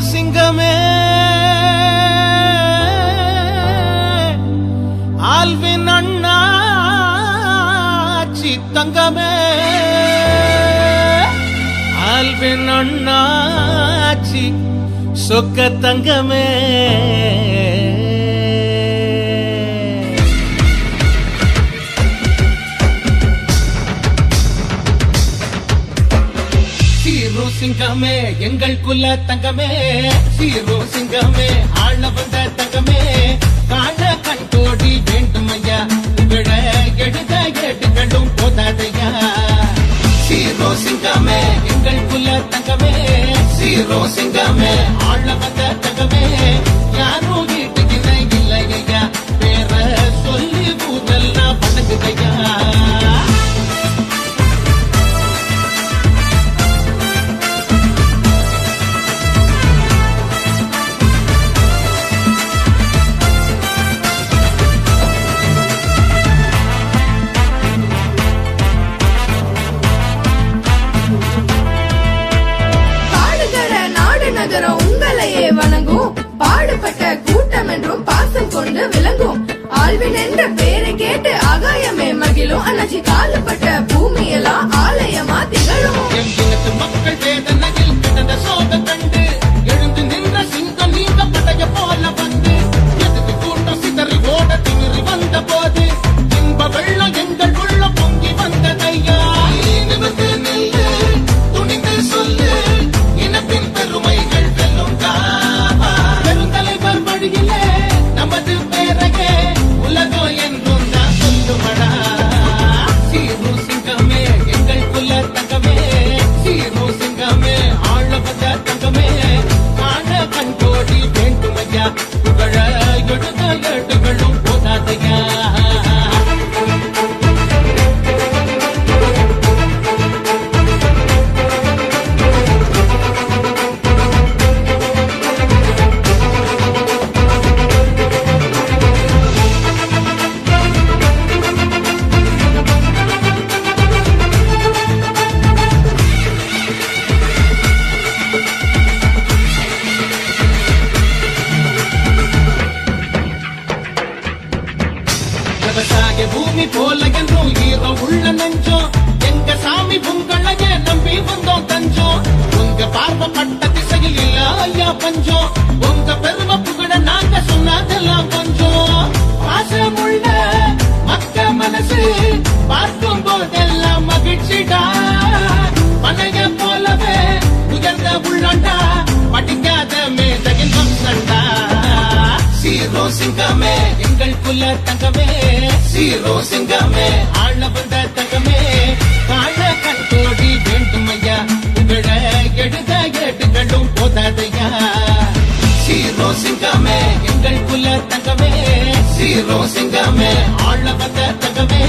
சீரும் சிங்கமே. ஆல்வின் அண்ணாச்சி தங்கமே. ஆல்வின் அண்ணாச்சி சொக்க தங்கமே. சிங்கமே எங்கள் குல தங்கமே. சீரோ சிங்கமே ஆள வந்த தங்கமே. காண கண் கோடி வேண்டும் ஐயா உங்கள எடுத கேட்டுக்கண்டும் போதாதையா? சீரோ சிங்கமே எங்கள் குல தங்கமே. சீரோ சிங்கமே ஆள வந்த நாடு உங்களையே வணங்கும். பாடுபட்ட கூட்டம் என்றும் பாசம் கொண்டு விளங்கும். விவசாய பூமி போல ஈர உள்ள நெஞ்சம் எங்க சாமி உங்களையே நம்பி வந்தோம் தஞ்சம் உங்க பார்வைப்பட்ட திசையில் இல்ல ஐயா பஞ்சம் உங்க பெருமை புகழ நாங்க சொன்னதெல்லாம் கொஞ்சம் பாசமுள்ள மக்க மனசு பார்க்கும் போதெல்லாம் மகிழ்ச்சிடா. பனைய போலவே உயர்ந்த உள்ளாண்டா. படிக்காத மேதையின் வம்சண்டா சீரோ சிங்கமே எங்கள் தங்கமே சீரோ சிங்கமே ஆள வந்த தங்கமே. காண கண்கோடி வேண்டும் ஐயா புகழ எடுத ஏட்டுகளும் போதாதையா? சீரோ சிங்கமே எங்கள் குல தங்கமே சீரோ சிங்கமே ஆள வந்த தங்கமே.